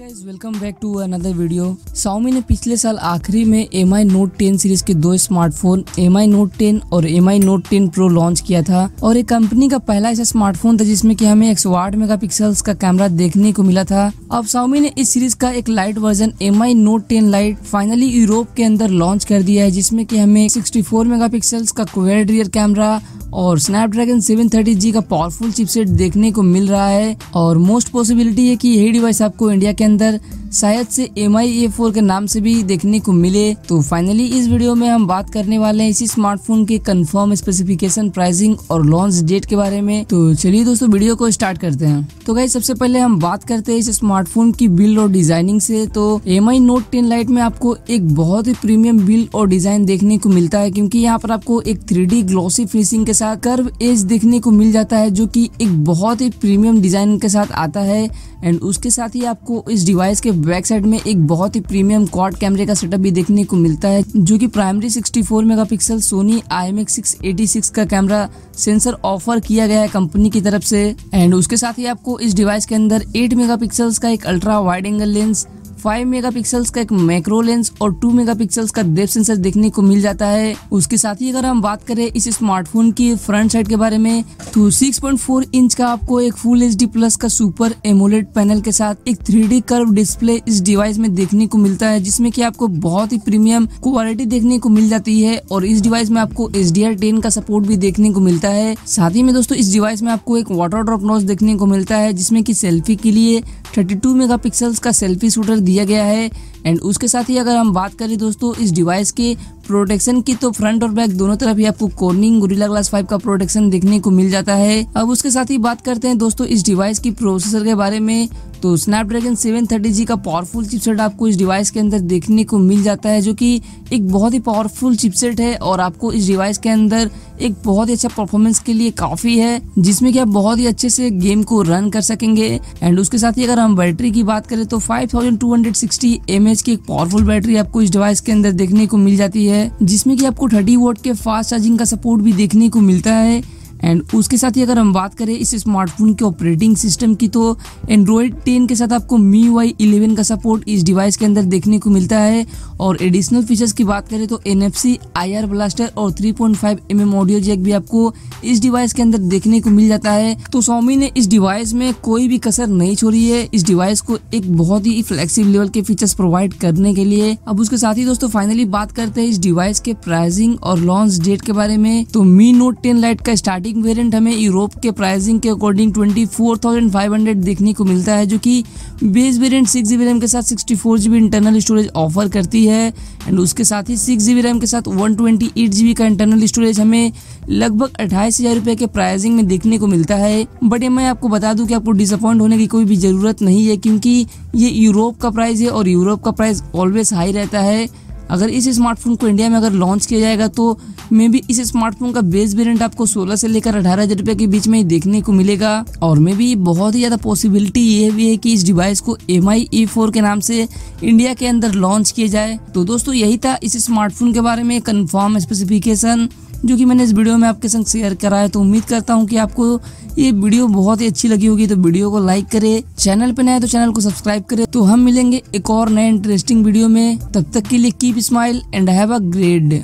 Guys welcome back to another video Xiaomi ने पिछले साल आखिरी में M I note ten series के दो smartphone M I note ten और M I note ten pro launch किया था। और एक कंपनी का पहला ऐसा स्मार्टफ़ोन था जिसमें कि हमें 108 मेगापिक्सल्स का कैमरा देखने को मिला था। अब Xiaomi ने इस सीरीज़ का एक lite version M I note ten lite finally Europe के अंदर लॉन्च कर दिया है, जिसमें कि हमें 64 मेगापिक्सल्स का क्वेड रियर कैमरा और स्नैपड्रैगन 730G का पावरफुल चिपसेट देखने को मिल रहा है। और मोस्ट पॉसिबिलिटी है कि यही डिवाइस आपको इंडिया के अंदर शायद से एम आई ए फोर के नाम से भी देखने को मिले। तो फाइनली इस वीडियो में हम बात करने वाले हैं इसी स्मार्टफ़ोन के कंफर्म स्पेसिफिकेशन प्राइसिंग और लॉन्च डेट के बारे में। तो चलिए दोस्तों वीडियो को स्टार्ट करते हैं। तो गाइस सबसे पहले हम बात करते हैं इस स्मार्टफ़ोन की बिल्ड और डिज़ाइनिंग से। तो M I note ten lite में आपको एक बहुत ही प्रीमियम बिल्ड और डिज़ाइन देखने को मिलता है, क्योंकि यहाँ पर आपको एक थ्री ग्लॉसी फिनिशिंग के साथ कर्व एज देखने को मिल जाता है, जो की एक बहुत ही प्रीमियम डिज़ाइन के साथ आता है। एंड उसके साथ ही आपको इस डिवाइस के बैक साइड में एक बहुत ही प्रीमियम क्वाड कैमरे का सेटअप भी देखने को मिलता है, जो कि primary 64 megapixel Sony I M X का कैमरा सेंसर ऑफ़र किया गया है कंपनी की तरफ़ से। एंड उसके साथ ही आपको इस डिवाइस के अंदर 8 मेगापिक्सल्स का एक ultra wide angle lens 5 megapixels का एक मैक्रो लेंस और 2 मेगापिक्सल्स का डेप्थ सेंसर देखने को मिल जाता है। उसके साथ ही अगर हम बात करें इस स्मार्टफ़ोन की फ्रंट साइड के बारे में तो 6.4 इंच का आपको एक फुल एचडी प्लस का सुपर एमोलेड पैनल के साथ एक थ्री कर्व डिस्प्ले इस डिवाइस में देखने को मिलता है, जिसमें की आपको बहुत ही प्रीमियम क्वालिटी देखने को मिल जाती है और इस डिवाइस में आपको एच डी का सपोर्ट भी देखने को मिलता है। साथ ही में दोस्तों, इस डिवाइस में आपको एक वाटर ड्रॉप नॉच देखने को मिलता है, जिसमें की सेल्फी के लिए 32 मेगापिक्सल्स का सेल्फी शूटर दिया गया है। एंड उसके साथ ही अगर हम बात करें दोस्तों, इस डिवाइस के प्रोटेक्शन की तो फ्रंट और बैक दोनों तरफ़ ही आपको कॉर्निंग गुरिला ग्लास 5 का प्रोटेक्शन देखने को मिल जाता है। अब उसके साथ ही बात करते हैं दोस्तों, इस डिवाइस की प्रोसेसर के बारे में। तो स्नैपड्रैगन 730G का पावरफुल चिपसेट आपको इस डिवाइस के अंदर देखने को मिल जाता है, जो कि एक बहुत ही पावरफुल चिपसेट है और आपको इस डिवाइस के अंदर एक बहुत ही अच्छा परफॉर्मेंस के लिए काफ़ी है, जिसमें कि आप बहुत ही अच्छे से गेम को रन कर सकेंगे। एंड उसके साथ ही अगर हम बैटरी की बात करें तो 5260 mAh की एक पावरफुल बैटरी आपको इस डिवाइस के अंदर देखने को मिल जाती है, जिसमें कि आपको 30 वोट के फास्ट चार्जिंग का सपोर्ट भी देखने को मिलता है। एंड उसके साथ ही अगर हम बात करें इस स्मार्टफ़ोन के ऑपरेटिंग सिस्टम की तो एंड्रॉयड 10 के साथ आपको मी वाई इलेवन का सपोर्ट इस डिवाइस के अंदर देखने को मिलता है। और एडिशनल फीचर्स की बात करें तो N F C I R blaster और 3.5 पॉइंट mm ऑडियो जैक भी आपको इस डिवाइस के अंदर देखने को मिल जाता है। तो सोमी ने इस डिवाइस में कोई भी कसर नहीं छोड़ी है। इस डिवाइस को एक बहुत ही फ्लेक्सीबल लेवल के फीचर्स प्रोवाइड करने के लिए। अब उसके साथ ही दोस्तों फाइनली बात करते हैं इस डिवाइस के प्राइसिंग और लॉन्च डेट के बारे में। तो मी नोट टेन लाइट का स्टार्टिंग स्टार्टिंग वेरिएंट हमें यूरोप के प्राइसिंग के अकॉर्डिंग 24,500 देखने को मिलता है जो कि base variant six GB RAM के साथ sixty four internal storage offer करती है एंड उसके साथ ही सिक्स जीबी रैम के साथ वन ट्वेंटी का इंटरनल स्टोरेज हमें लगभग अट्ठाईस हज़ार रुपए के प्राइसिंग में देखने को मिलता है। बट मैं आपको बता दूँ कि आपको डिसअपॉइंट होने की कोई भी ज़रूरत नहीं है क्योंकि ये यूरोप का प्राइस है और यूरोप का प्राइस ऑलवेज हाई रहता है। अगर इस स्मार्टफ़ोन को इंडिया में अगर लॉन्च किया जाएगा तो मे भी इस स्मार्टफ़ोन का बेस वेरियंट आपको 16 से लेकर अठारह हज़ार रुपए के बीच में ही देखने को मिलेगा। और मे भी बहुत ही ज़्यादा पॉसिबिलिटी ये भी है की इस डिवाइस को एम आई ए फोर के नाम से इंडिया के अंदर लॉन्च किया जाए। तो दोस्तों, यही था इस स्मार्टफ़ोन के बारे में कन्फर्म स्पेसिफिकेशन जो कि मैंने इस वीडियो में आपके संग शेयर करा है तो उम्मीद करता हूँ कि आपको ये वीडियो बहुत ही अच्छी लगी होगी। तो वीडियो को लाइक करे चैनल पे नए तो चैनल को सब्सक्राइब करे। तो हम मिलेंगे एक और नए इंटरेस्टिंग वीडियो में। तब तक के लिए keep smile and have a great day